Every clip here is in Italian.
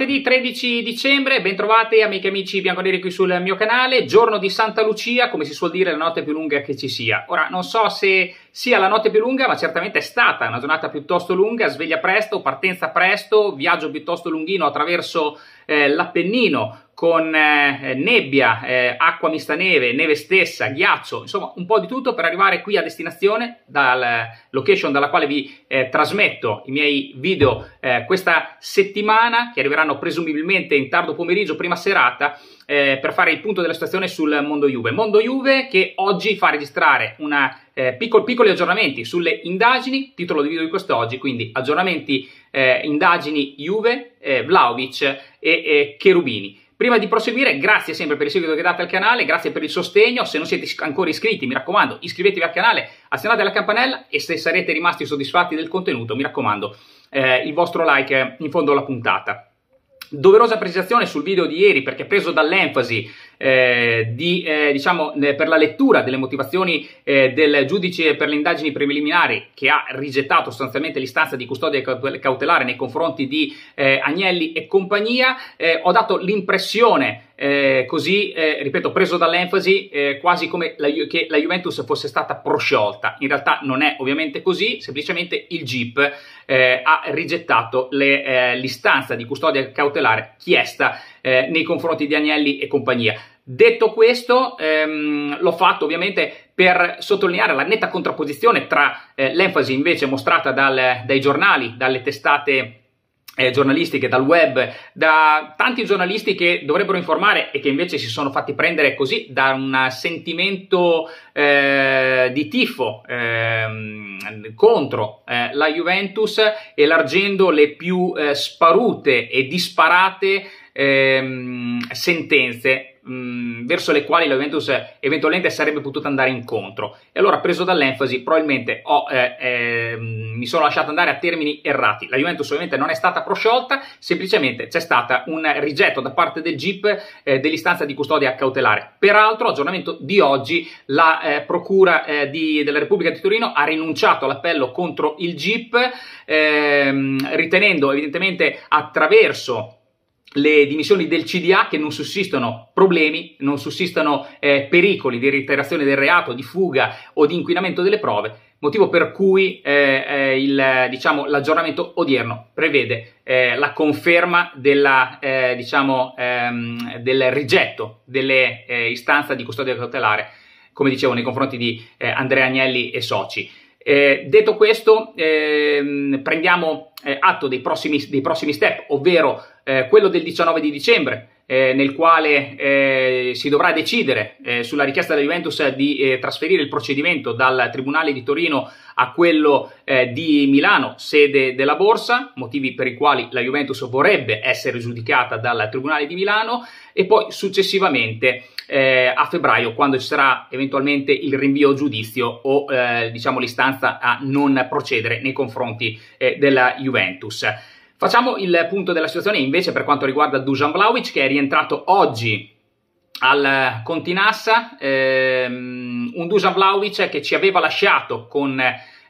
Martedì 13 dicembre, bentrovati amiche e amici bianconeri qui sul mio canale, giorno di Santa Lucia, come si suol dire la notte più lunga che ci sia. Ora, non so se sia la notte più lunga, ma certamente è stata una giornata piuttosto lunga, sveglia presto, partenza presto, viaggio piuttosto lunghino attraverso eh, l'Appennino, con eh, nebbia, eh, acqua mista neve, neve stessa, ghiaccio, insomma un po' di tutto per arrivare qui a destinazione, dal location dalla quale vi eh, trasmetto i miei video eh, questa settimana, che arriveranno presumibilmente in tardo pomeriggio, prima serata, eh, per fare il punto della situazione sul mondo Juve. Mondo Juve che oggi fa registrare una, eh, piccol, piccoli aggiornamenti sulle indagini, titolo di video di quest'oggi, quindi aggiornamenti, indagini Juve, Vlaovic e, e Cherubini. Prima di proseguire, grazie sempre per il seguito che date al canale, grazie per il sostegno, se non siete ancora iscritti mi raccomando iscrivetevi al canale, azionate la campanella e se sarete rimasti soddisfatti del contenuto mi raccomando eh, il vostro like in fondo alla puntata. Doverosa precisazione sul video di ieri perché preso dall'enfasi eh, di, eh, diciamo, per la lettura delle motivazioni eh, del giudice per le indagini preliminari che ha rigettato sostanzialmente l'istanza di custodia cautelare nei confronti di eh, Agnelli e compagnia, eh, ho dato l'impressione eh, così, eh, ripeto, preso dall'enfasi, eh, quasi come la, che la Juventus fosse stata prosciolta. In realtà non è ovviamente così, semplicemente il GIP eh, ha rigettato le, l'istanza di custodia cautelare chiesta nei confronti di Agnelli e compagnia. Detto questo, ehm, l'ho fatto ovviamente per sottolineare la netta contrapposizione tra l'enfasi invece mostrata dal, dai giornali, dalle testate eh, giornalistiche, dal web, da tanti giornalisti che dovrebbero informare e che invece si sono fatti prendere così da un sentimento eh, di tifo eh, contro eh, la Juventus, elargendo le più eh, sparute e disparate ehm, sentenze mh, mm, verso le quali la Juventus eventualmente sarebbe potuta andare incontro. E allora, preso dall'enfasi, probabilmente ho, eh, eh, mi sono lasciato andare a termini errati. La Juventus ovviamente non è stata prosciolta, semplicemente c'è stato un rigetto da parte del GIP eh, dell'istanza di custodia cautelare. Peraltro, aggiornamento di oggi, la eh, Procura eh, di, della Repubblica di Torino ha rinunciato all'appello contro il GIP, ehm, ritenendo evidentemente attraverso le dimissioni del CDA che non sussistono problemi, non sussistono eh, pericoli di reiterazione del reato, di fuga o di inquinamento delle prove, motivo per cui eh, eh, il, diciamo, l'aggiornamento odierno prevede eh, la conferma della, eh, diciamo, ehm, del rigetto delle eh, istanze di custodia cautelare, come dicevo, nei confronti di Andrea Agnelli e soci. Detto questo, ehm, prendiamo atto dei prossimi, dei prossimi step, ovvero eh, quello del 19 di dicembre, eh, nel quale eh, si dovrà decidere eh, sulla richiesta della Juventus di eh, trasferire il procedimento dal Tribunale di Torino a quello eh, di Milano, sede della Borsa, motivi per i quali la Juventus vorrebbe essere giudicata dal Tribunale di Milano e poi successivamente a febbraio quando ci sarà eventualmente il rinvio a giudizio o diciamo l'istanza a non procedere nei confronti della Juventus. Facciamo il punto della situazione invece per quanto riguarda Dusan Vlaovic che è rientrato oggi al Continassa, ehm, un Dusan Vlaovic che ci aveva lasciato con,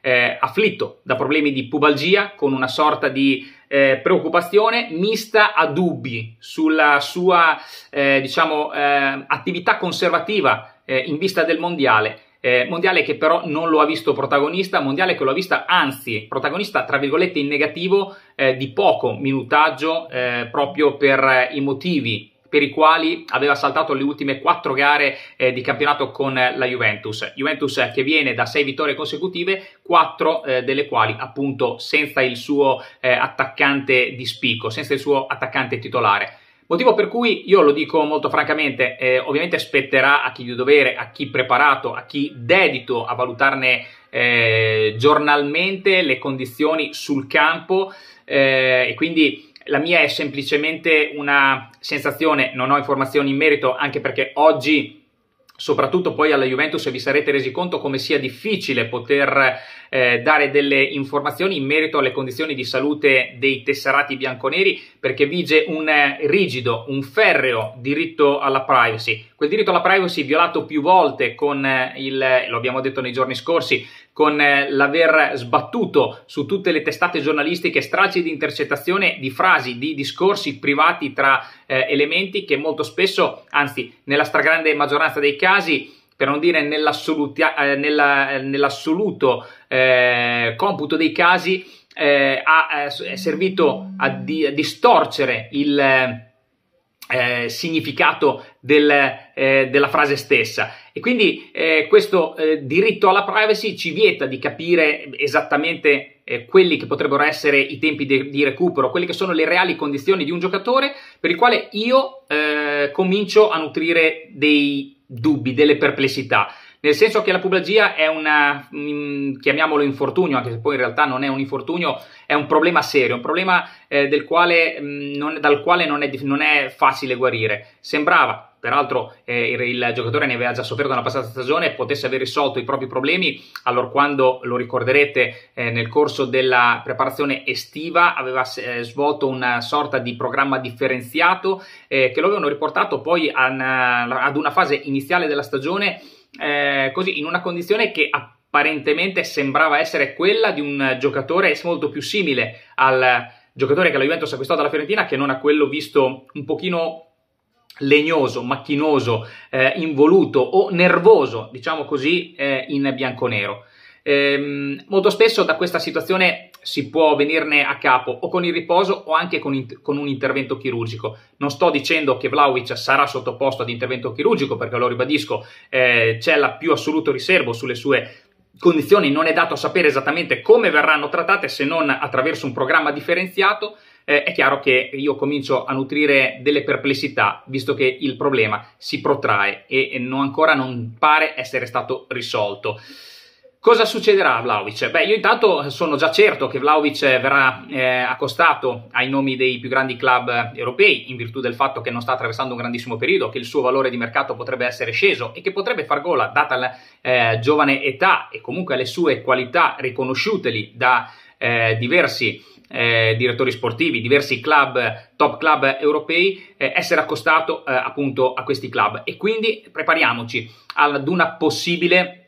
eh, afflitto da problemi di pubalgia, con una sorta di eh, preoccupazione mista a dubbi sulla sua eh, diciamo, eh, attività conservativa eh, in vista del mondiale. Eh, mondiale che però non lo ha visto protagonista, mondiale che lo ha vista anzi protagonista tra virgolette in negativo eh, di poco minutaggio proprio per i motivi per i quali aveva saltato le ultime quattro gare eh, di campionato con la Juventus. Juventus che viene da sei vittorie consecutive, quattro eh, delle quali appunto senza il suo eh, attaccante di spicco, senza il suo attaccante titolare. Motivo per cui io lo dico molto francamente, eh, ovviamente spetterà a chi di dovere, a chi preparato, a chi dedito a valutarne eh, giornalmente le condizioni sul campo eh, e quindi la mia è semplicemente una sensazione, non ho informazioni in merito anche perché oggi soprattutto poi alla Juventus vi sarete resi conto come sia difficile poter eh, dare delle informazioni in merito alle condizioni di salute dei tesserati bianconeri perché vige un rigido, un ferreo diritto alla privacy. quel diritto alla privacy violato più volte con eh, il, lo abbiamo detto nei giorni scorsi, con eh, l'aver sbattuto su tutte le testate giornalistiche stragi di intercettazione di frasi, di discorsi privati tra eh, elementi che molto spesso, anzi nella stragrande maggioranza dei casi, per non dire eh, nella, nell'assoluto eh, computo dei casi, eh, ha, è servito a, di, a distorcere il eh, significato del, eh, della frase stessa. E quindi eh, questo eh, diritto alla privacy ci vieta di capire esattamente eh, quelli che potrebbero essere i tempi de- di recupero, quelle che sono le reali condizioni di un giocatore per il quale io eh, comincio a nutrire dei dubbi, delle perplessità nel senso che la pubalgia è una, mm, chiamiamolo infortunio, anche se poi in realtà non è un infortunio, è un problema serio, un problema eh, quale, mh, mm, non, dal quale non è, non è, facile guarire. Sembrava, peraltro eh, il, il, giocatore ne aveva già sofferto nella passata stagione, potesse aver risolto i propri problemi, allora quando, lo ricorderete, eh, nel corso della preparazione estiva aveva eh, svolto una sorta di programma differenziato eh, che lo avevano riportato poi an, ad una fase iniziale della stagione eh, così in una condizione che apparentemente sembrava essere quella di un giocatore molto più simile al giocatore che la Juventus acquistò dalla Fiorentina che non a quello visto un pochino legnoso, macchinoso, eh, involuto o nervoso, diciamo così, eh, in bianconero. Ehm, molto spesso da questa situazione si può venirne a capo o con il riposo o anche con, in- con, un intervento chirurgico. Non sto dicendo che Vlaovic sarà sottoposto ad intervento chirurgico perché lo ribadisco, eh, c'è la più assoluto riservo sulle sue condizioni, non è dato sapere esattamente come verranno trattate se non attraverso un programma differenziato. Eh, è chiaro che io comincio a nutrire delle perplessità visto che il problema si protrae e, e non, ancora non pare essere stato risolto. Cosa succederà a Vlaovic? Beh, io intanto sono già certo che Vlaovic verrà eh, accostato ai nomi dei più grandi club europei in virtù del fatto che non sta attraversando un grandissimo periodo, che il suo valore di mercato potrebbe essere sceso e che potrebbe far gola data la eh, giovane età e comunque le sue qualità riconosciuteli da eh, diversi eh, direttori sportivi, diversi club, top club europei, eh, essere accostato eh, appunto a questi club. E quindi prepariamoci ad una possibile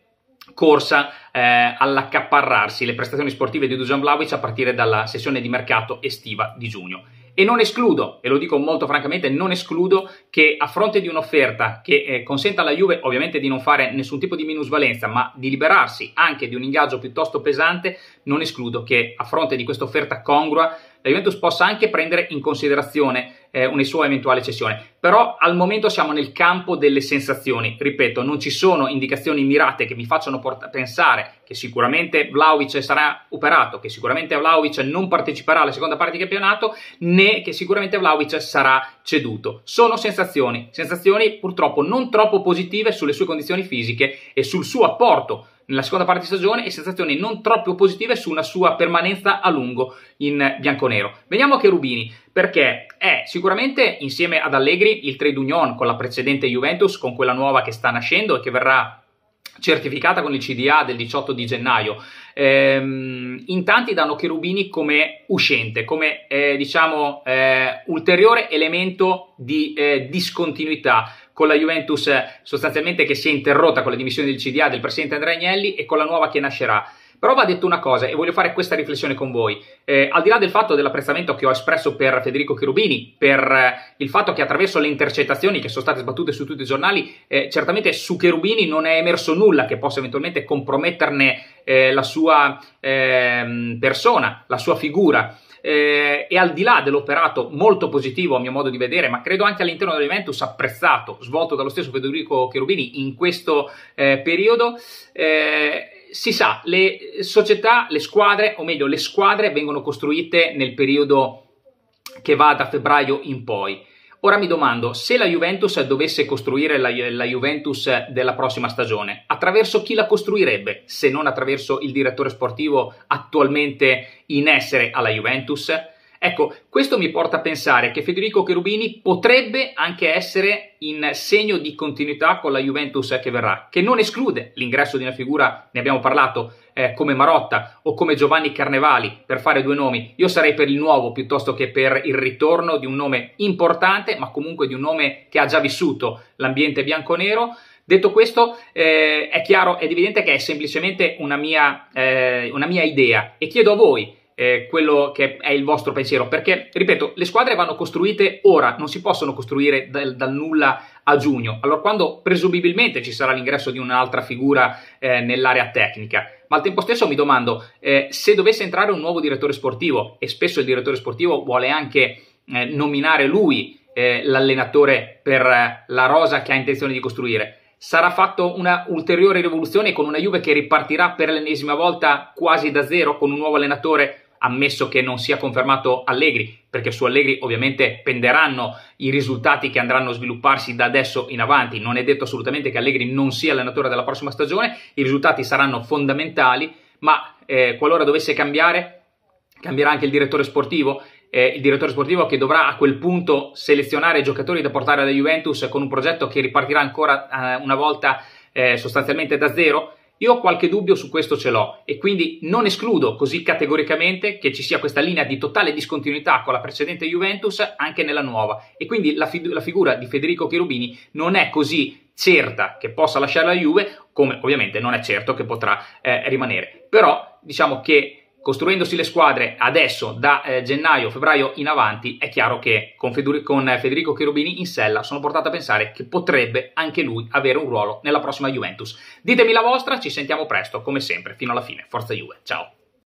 corsa eh, all'accaparrarsi le prestazioni sportive di Dusan Vlaovic a partire dalla sessione di mercato estiva di giugno. E non escludo, e lo dico molto francamente, non escludo che a fronte di un'offerta che eh, consenta alla Juve ovviamente di non fare nessun tipo di minusvalenza, ma di liberarsi anche di un ingaggio piuttosto pesante, non escludo che a fronte di questa offerta congrua la Juventus possa anche prendere in considerazione eh, una sua eventuale cessione. Però al momento siamo nel campo delle sensazioni. Ripeto, non ci sono indicazioni mirate che mi facciano port- pensare che sicuramente Vlaovic sarà operato, che sicuramente Vlaovic non parteciperà alla seconda parte di campionato, né che sicuramente Vlaovic sarà ceduto. Sono sensazioni, sensazioni purtroppo non troppo positive sulle sue condizioni fisiche e sul suo apporto nella seconda parte di stagione e sensazioni non troppo positive su una sua permanenza a lungo in bianconero. Veniamo a Cherubini, perché è sicuramente insieme ad Allegri il trade union con la precedente Juventus, con quella nuova che sta nascendo e che verrà certificata con il CDA del 18 di gennaio. Ehm, in tanti danno Cherubini come uscente, come eh, diciamo eh, ulteriore elemento di eh, discontinuità con la Juventus sostanzialmente che si è interrotta con le dimissioni del CDA del presidente Andrea Agnelli e con la nuova che nascerà. Però va detto una cosa e voglio fare questa riflessione con voi. Eh, al di là del fatto dell'apprezzamento che ho espresso per Federico Cherubini, per eh, il fatto che attraverso le intercettazioni che sono state sbattute su tutti i giornali, eh, certamente su Cherubini non è emerso nulla che possa eventualmente comprometterne eh, la sua ehm, persona, la sua figura eh, e al di là dell'operato molto positivo a mio modo di vedere, ma credo anche all'interno del Juventus apprezzato, svolto dallo stesso Federico Cherubini in questo eh, periodo, eh, si sa, le società, le squadre, o meglio, le squadre vengono costruite nel periodo che va da febbraio in poi. Ora mi domando, se la Juventus dovesse costruire la, la, Juventus della prossima stagione, attraverso chi la costruirebbe, se non attraverso il direttore sportivo attualmente in essere alla Juventus? Ecco, questo mi porta a pensare che Federico Cherubini potrebbe anche essere in segno di continuità con la Juventus che verrà, che non esclude l'ingresso di una figura, ne abbiamo parlato, eh, come Marotta o come Giovanni Carnevali, per fare due nomi. Io sarei per il nuovo piuttosto che per il ritorno di un nome importante, ma comunque di un nome che ha già vissuto l'ambiente bianconero. Detto questo, eh, è chiaro ed evidente che è semplicemente una mia, eh, una mia idea e chiedo a voi eh, quello che è il vostro pensiero, perché, ripeto, le squadre vanno costruite ora, non si possono costruire dal, dal nulla a giugno, allora quando presumibilmente ci sarà l'ingresso di un'altra figura eh, nell'area tecnica, ma al tempo stesso mi domando, eh, se dovesse entrare un nuovo direttore sportivo, e spesso il direttore sportivo vuole anche eh, nominare lui eh, l'allenatore per eh, la rosa che ha intenzione di costruire, sarà fatta una ulteriore rivoluzione con una Juve che ripartirà per l'ennesima volta quasi da zero con un nuovo allenatore ammesso che non sia confermato Allegri, perché su Allegri ovviamente penderanno i risultati che andranno a svilupparsi da adesso in avanti. Non è detto assolutamente che Allegri non sia allenatore della prossima stagione, i risultati saranno fondamentali, ma eh, qualora dovesse cambiare, cambierà anche il direttore sportivo. Eh, il direttore sportivo che dovrà a quel punto selezionare i giocatori da portare alla Juventus con un progetto che ripartirà ancora eh, una volta eh, sostanzialmente da zero io ho qualche dubbio su questo ce l'ho e quindi non escludo così categoricamente che ci sia questa linea di totale discontinuità con la precedente Juventus anche nella nuova e quindi la, fi- la figura di Federico Cherubini non è così certa che possa lasciare la Juve come ovviamente non è certo che potrà eh, rimanere. Però diciamo che costruendosi le squadre adesso da eh, gennaio, febbraio in avanti, è chiaro che con, Federico, con Federico Cherubini in sella sono portato a pensare che potrebbe anche lui avere un ruolo nella prossima Juventus. Ditemi la vostra, ci sentiamo presto, come sempre, fino alla fine. Forza Juve, ciao!